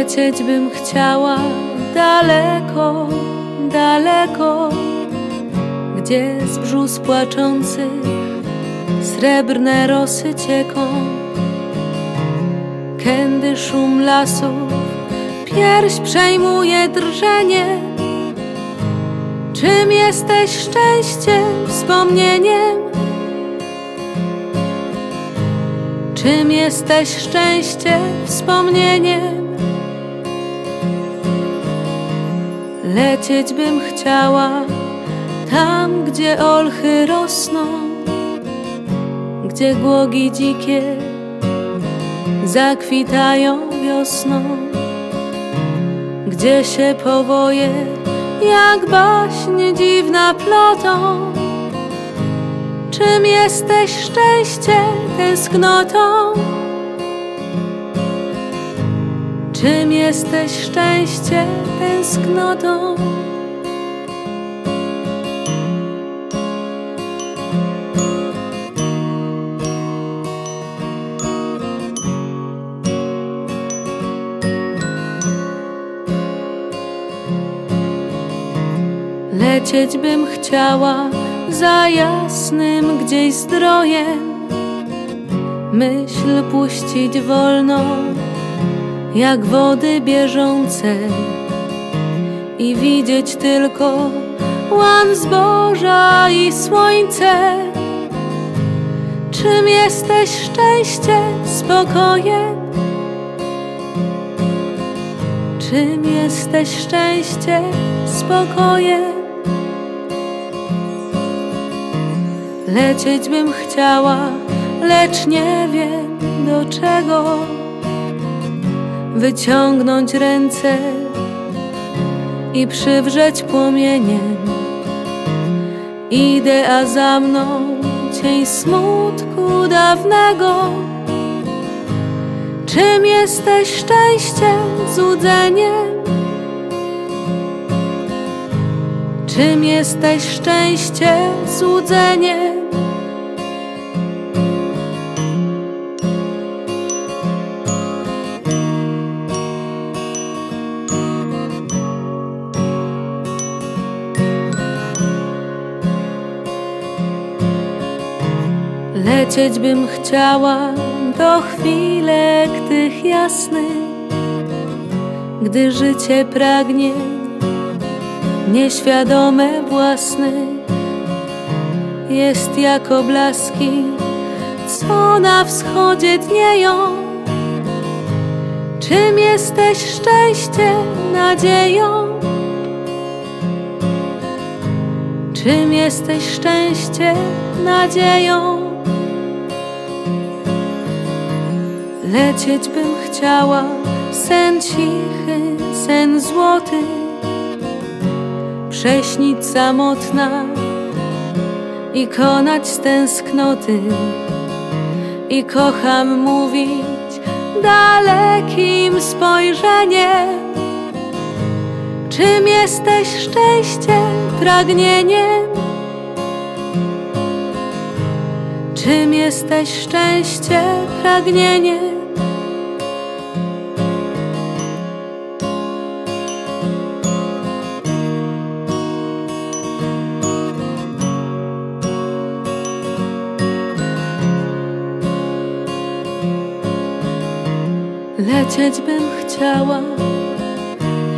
Lecieć bym chciała daleko, daleko, gdzie z brzus płaczących srebrne rosy cieką. Kędy szum lasów, pierś przejmuje drżenie. Czym jesteś szczęściem, wspomnieniem? Czym jesteś szczęście, wspomnieniem? Lecieć bym chciała tam, gdzie olchy rosną, gdzie głogi dzikie zakwitają wiosną, gdzie się powoje jak baśnie dziwna plotą. Czym jesteś szczęście tęsknotą? Czym jesteś szczęście tęsknotą? Lecieć bym chciała za jasnym gdzieś zdrojem Myśl puścić wolno jak wody bieżące I widzieć tylko łan zboża i słońce Czym jesteś szczęście, spokojem? Czym jesteś szczęście, spokojem? Lecieć bym chciała, lecz nie wiem do czego Wyciągnąć ręce i przywrzeć płomieniem Idę, a za mną cień smutku dawnego Czym jesteś szczęściem, złudzeniem? Czym jesteś szczęście, złudzenie? Lecieć bym chciała do chwilek tych jasnych, gdy życie pragnie nieświadome własne jest jako blaski, co na wschodzie dnieją. Czym jesteś szczęście, nadzieją? Czym jesteś szczęście, nadzieją? Lecieć bym chciała, sen cichy, sen złoty prześnić samotna i konać z tęsknoty i kocham mówić dalekim jesteś szczęście, pragnieniem? Czym jesteś szczęście, pragnieniem? Lecieć bym chciała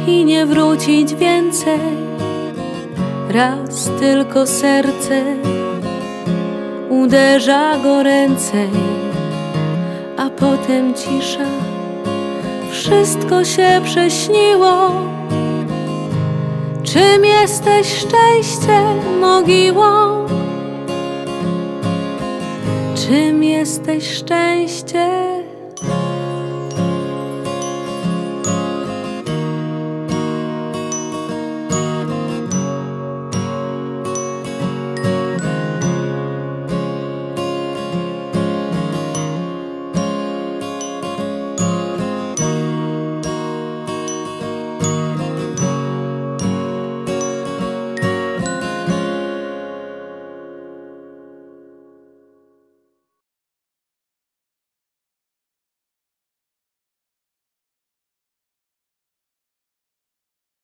i nie wrócić więcej. Raz tylko serce uderza goręcej, a potem cisza. Wszystko się prześniło. Czym jesteś szczęście, mogiłą? Czym jesteś szczęście?